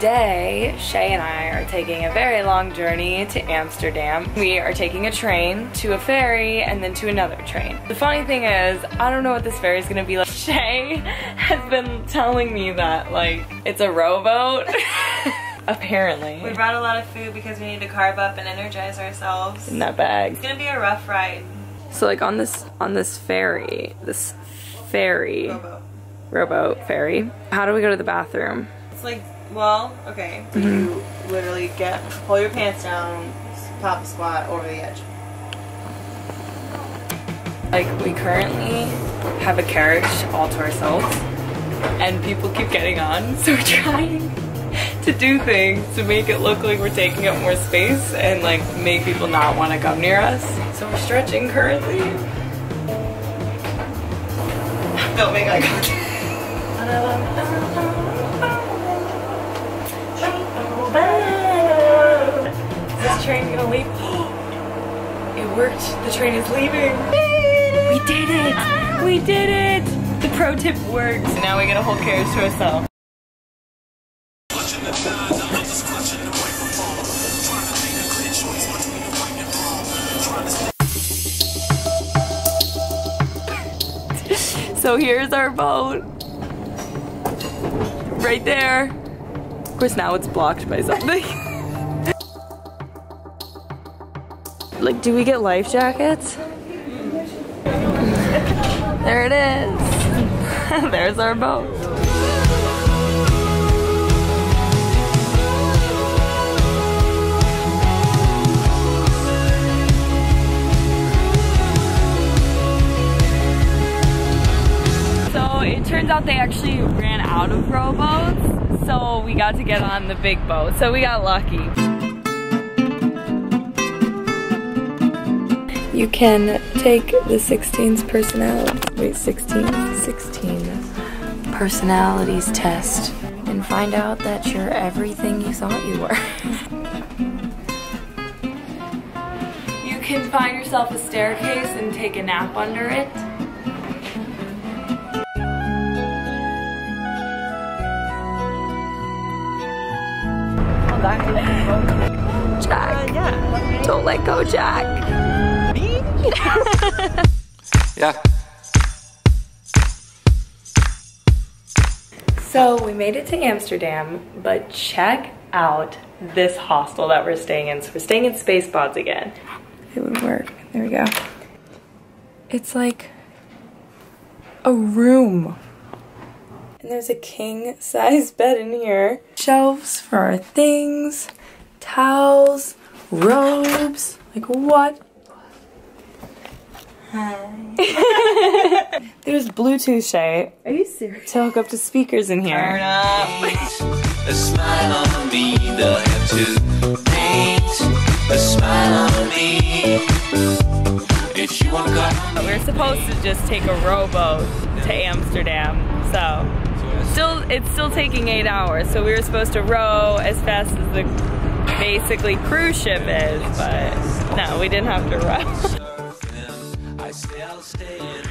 Today, Shae and I are taking a very long journey to Amsterdam. We are taking a train to a ferry and then to another train. The funny thing is, I don't know what this ferry is gonna be like. Shae has been telling me that like it's a rowboat. Apparently. We brought a lot of food because we need to carve up and energize ourselves. In that bag. It's gonna be a rough ride. So like on this on this ferry, this ferry, Rowboat. Rowboat ferry. How do we go to the bathroom? It's like, well, okay. So mm-hmm. you literally get, pull your pants down, top squat over the edge. Like we currently have a carriage all to ourselves and people keep getting on so we're trying to do things to make it look like we're taking up more space and like make people not want to come near us. So we're stretching currently. Don't make eye contact. Is this train gonna leave? it worked. The train is leaving. We did it! We did it! The pro tip worked. Now we get a whole carriage to ourselves. So here's our boat. Right there. Of course now it's blocked by something. like do we get life jackets? There it is. There's our boat. Turns out they actually ran out of rowboats, so we got to get on the big boat. So we got lucky. You can take the 16's personality, wait, 16, 16 personalities test and find out that you're everything you thought you were. you can find yourself a staircase and take a nap under it. Jack. yeah. Don't let go, Jack. Yeah. So we made it to Amsterdam, but check out this hostel that we're staying in. So we're staying in Space Pods again. It would work. There we go. It's like a room. And there's a king size bed in here. Shelves for our things, towels, robes. Like what? Hi. There's Bluetooth, Shae, Are you serious? to hook up to speakers in here. Turn up. A smile on me, they'll have to paint a smile on me. If you wanna go, We're supposed to just take a rowboat to Amsterdam, so still it's still taking eight hours. So we were supposed to row as fast as the basically cruise ship is, but no, we didn't have to row.